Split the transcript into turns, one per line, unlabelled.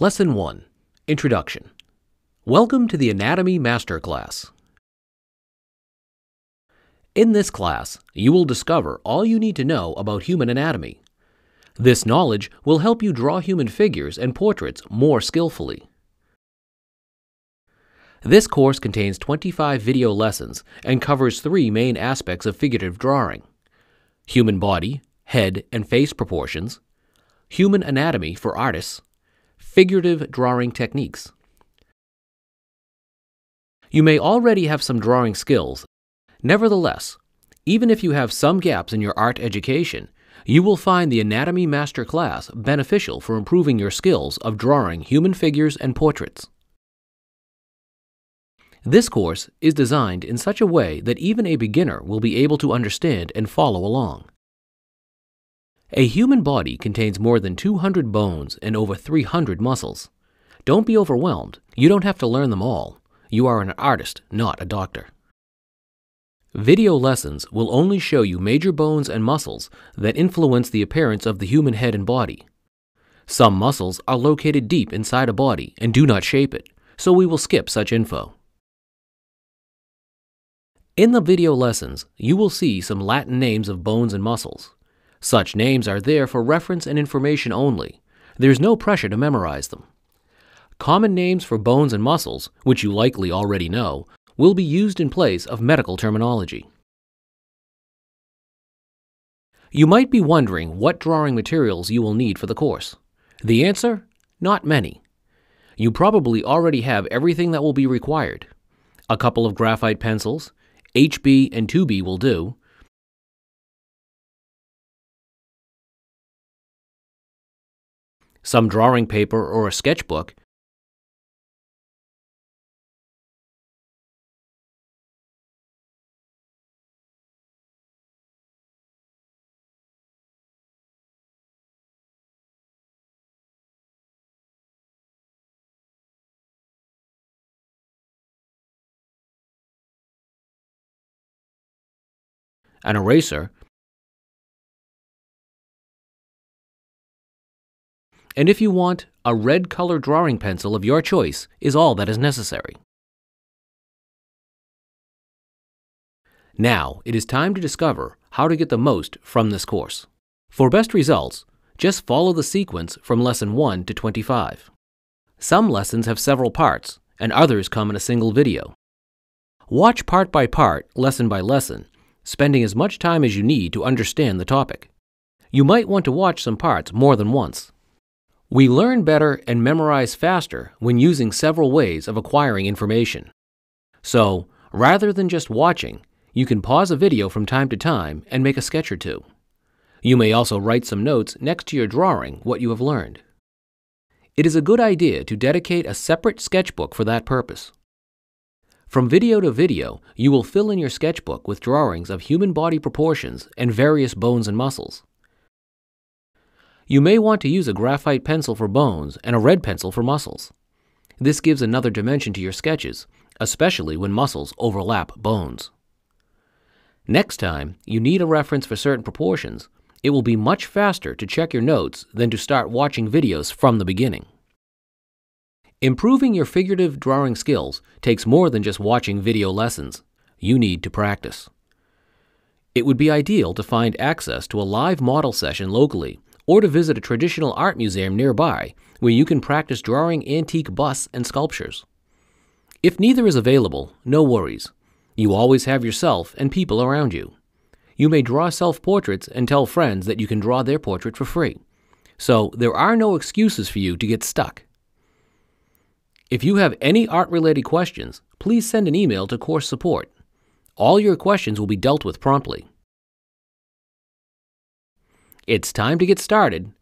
Lesson 1 Introduction Welcome to the Anatomy Masterclass. In this class, you will discover all you need to know about human anatomy. This knowledge will help you draw human figures and portraits more skillfully. This course contains 25 video lessons and covers three main aspects of figurative drawing human body, head, and face proportions, human anatomy for artists, figurative drawing techniques. You may already have some drawing skills. Nevertheless, even if you have some gaps in your art education, you will find the Anatomy Master class beneficial for improving your skills of drawing human figures and portraits. This course is designed in such a way that even a beginner will be able to understand and follow along. A human body contains more than 200 bones and over 300 muscles. Don't be overwhelmed. You don't have to learn them all. You are an artist, not a doctor. Video lessons will only show you major bones and muscles that influence the appearance of the human head and body. Some muscles are located deep inside a body and do not shape it, so we will skip such info. In the video lessons, you will see some Latin names of bones and muscles. Such names are there for reference and information only. There's no pressure to memorize them. Common names for bones and muscles, which you likely already know, will be used in place of medical terminology. You might be wondering what drawing materials you will need for the course. The answer? Not many. You probably already have everything that will be required. A couple of graphite pencils, HB and 2B will do, some drawing paper or a sketchbook, an eraser, and if you want, a red color drawing pencil of your choice is all that is necessary. Now, it is time to discover how to get the most from this course. For best results, just follow the sequence from Lesson 1 to 25. Some lessons have several parts, and others come in a single video. Watch part by part, lesson by lesson, spending as much time as you need to understand the topic. You might want to watch some parts more than once. We learn better and memorize faster when using several ways of acquiring information. So, rather than just watching, you can pause a video from time to time and make a sketch or two. You may also write some notes next to your drawing what you have learned. It is a good idea to dedicate a separate sketchbook for that purpose. From video to video, you will fill in your sketchbook with drawings of human body proportions and various bones and muscles. You may want to use a graphite pencil for bones and a red pencil for muscles. This gives another dimension to your sketches, especially when muscles overlap bones. Next time you need a reference for certain proportions, it will be much faster to check your notes than to start watching videos from the beginning. Improving your figurative drawing skills takes more than just watching video lessons. You need to practice. It would be ideal to find access to a live model session locally or to visit a traditional art museum nearby where you can practice drawing antique busts and sculptures. If neither is available, no worries. You always have yourself and people around you. You may draw self portraits and tell friends that you can draw their portrait for free. So there are no excuses for you to get stuck. If you have any art related questions, please send an email to course support. All your questions will be dealt with promptly. It's time to get started